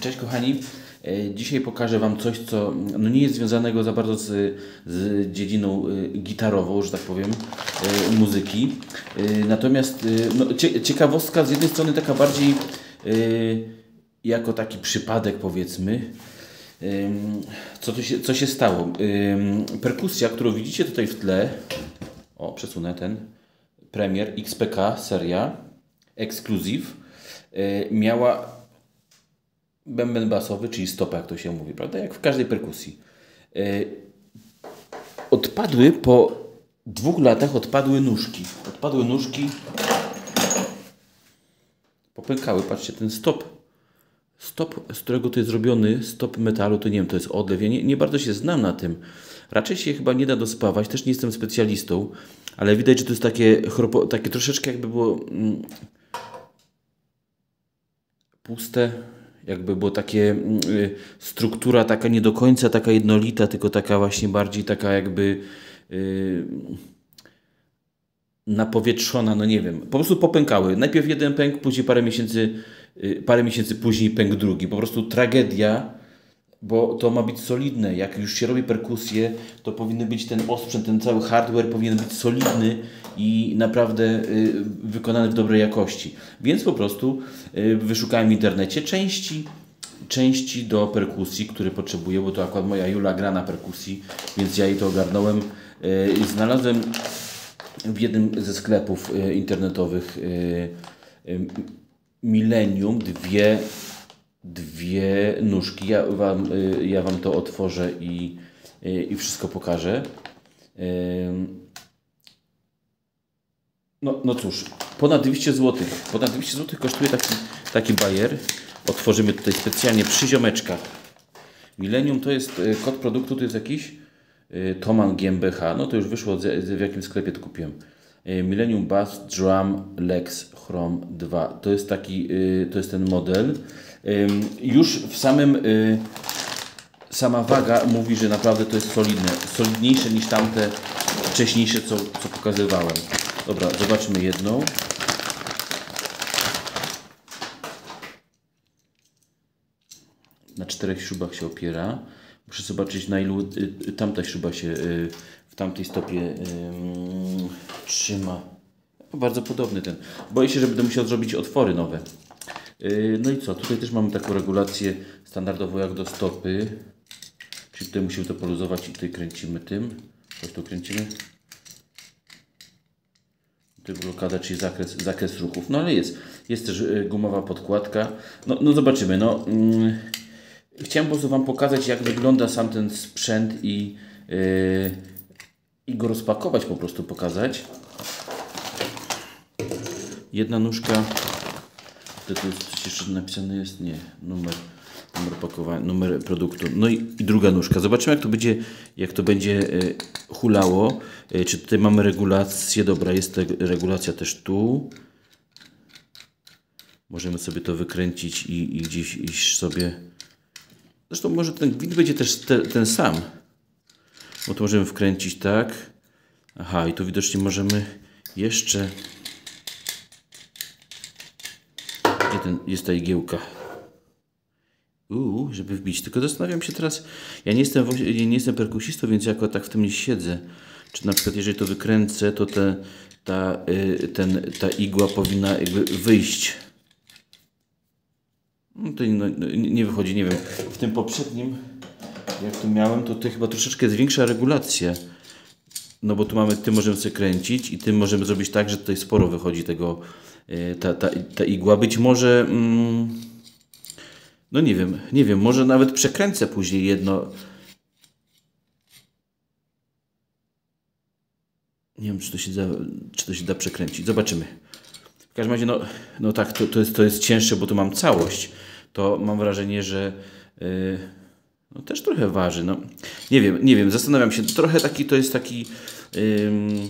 Cześć kochani. E, Dzisiaj pokażę Wam coś, co no nie jest związanego za bardzo z, z dziedziną e, gitarową, że tak powiem, e, muzyki. Natomiast no, cie, ciekawostka z jednej strony taka bardziej jako taki przypadek powiedzmy. Co, tu się, co się stało? Perkusja, którą widzicie tutaj w tle, o przesunę ten, Premier XPK seria, Exclusive, miała bęben basowy, czyli stopę, jak to się mówi, prawda? Jak w każdej perkusji. Y, Odpadły po dwóch latach, odpadły nóżki. Odpadły nóżki, popękały. Patrzcie, ten stop Stop, z którego to jest zrobiony, stop metalu, to nie wiem, to jest odlew. Ja nie, nie bardzo się znam na tym. Raczej się chyba nie da dospawać, też nie jestem specjalistą, ale widać, że to jest takie, chropo, takie troszeczkę jakby było mm, puste, jakby było takie mm, y, struktura taka nie do końca taka jednolita, tylko taka właśnie bardziej taka jakby y, napowietrzona, no nie wiem, po prostu popękały. Najpierw jeden pęk, później parę miesięcy, y, parę miesięcy później pęk drugi. Po prostu tragedia, bo to ma być solidne. Jak już się robi perkusję, to powinny być ten osprzęt, ten cały hardware powinien być solidny i naprawdę y, wykonany w dobrej jakości. Więc po prostu y, wyszukałem w internecie części, części do perkusji, które potrzebuję, bo to akurat moja Jula gra na perkusji, więc ja jej to ogarnąłem. Y, znalazłem w jednym ze sklepów internetowych Millennium dwie, dwie nóżki. Ja wam, ja wam to otworzę i, i wszystko pokażę. No, no cóż, ponad 200 zł. Ponad 200 zł kosztuje taki, taki bajer. Otworzymy tutaj specjalnie przy ziomeczkach. Millennium to jest, y, kod produktu to jest jakiś y, Toman GmbH. No to już wyszło, w jakim sklepie to kupiłem. Y, Millennium Bass Drum Lex Chrome 2. To jest taki, to jest ten model. Już w samym, sama waga mówi, że naprawdę to jest solidne. Solidniejsze niż tamte wcześniejsze, co, co pokazywałem. Dobra, zobaczmy jedną. na czterech śrubach się opiera. Muszę zobaczyć na ilu y, y, tamta śruba się y, w tamtej stopie trzyma. Bardzo podobny ten. Boję się, że będę musiał zrobić otwory nowe. No i co? Tutaj też mamy taką regulację standardową jak do stopy. Czyli tutaj musimy to poluzować i tutaj kręcimy tym. Coś tu kręcimy. Blokada, czyli zakres, zakres ruchów. No ale jest. Jest też y, gumowa podkładka. No, no zobaczymy. No, mm, chciałem po prostu Wam pokazać, jak wygląda sam ten sprzęt i, yy, i go rozpakować, po prostu pokazać. Jedna nóżka. To tu jest coś jeszcze napisane jest? Nie. Numer, numer pakowania, numer produktu. No i, i druga nóżka. Zobaczymy, jak to będzie, jak to będzie yy, hulało. Yy, czy tutaj mamy regulację? Dobra, jest ta regulacja też tu. Możemy sobie to wykręcić i, i gdzieś iść sobie. Zresztą może ten gwint będzie też te, ten sam. Bo to możemy wkręcić tak. Aha, i tu widocznie możemy jeszcze... Gdzie ten, jest ta igiełka? Uuu, żeby wbić. Tylko zastanawiam się teraz, ja nie jestem, nie jestem perkusistą, więc jako tak w tym nie siedzę. Czy na przykład jeżeli to wykręcę, to te, ta, y, ten, ta igła powinna jakby wyjść. No to no, no, nie wychodzi, nie wiem. W tym poprzednim, jak tu miałem, to tutaj chyba troszeczkę jest większa regulacja. No bo tu mamy, tym możemy sobie kręcić i tym możemy zrobić tak, że tutaj sporo wychodzi tego, y, ta, ta, ta igła. Być może, mm, no nie wiem, nie wiem, może nawet przekręcę później jedno. Nie wiem, czy to się da, czy to się da przekręcić. Zobaczymy. W każdym razie, no, no tak, to, to, jest, to jest cięższe, bo tu mam całość. To mam wrażenie, że yy, no też trochę waży. No. Nie wiem, nie wiem, zastanawiam się. Trochę taki to jest taki ym,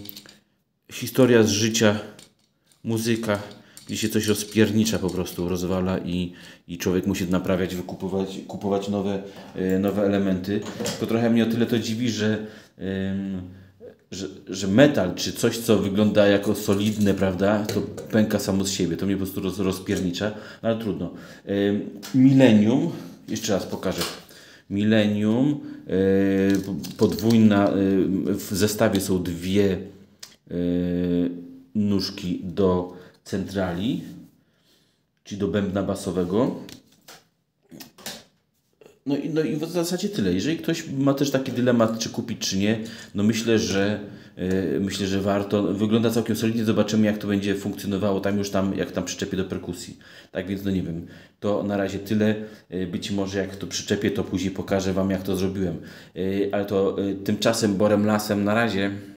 historia z życia, muzyka, się coś rozpiernicza po prostu, rozwala i, i człowiek musi naprawiać, wykupować kupować nowe, yy, nowe elementy. To trochę mnie o tyle to dziwi, że że, że metal, czy coś, co wygląda jako solidne, prawda, to pęka samo z siebie. To mnie po prostu roz, rozpiernicza, no ale trudno. Millennium, jeszcze raz pokażę. Millennium, yy, podwójna, yy, w zestawie są dwie nóżki do centrali, czyli do bębna basowego. No i, no i w zasadzie tyle. Jeżeli ktoś ma też taki dylemat, czy kupić, czy nie, no myślę, że yy, myślę, że warto. Wygląda całkiem solidnie, zobaczymy jak to będzie funkcjonowało tam już tam, jak tam przyczepię do perkusji. Tak więc no nie wiem, to na razie tyle. Yy, być może jak to przyczepię, to później pokażę Wam jak to zrobiłem. Yy, ale to tymczasem Borem Lasem na razie.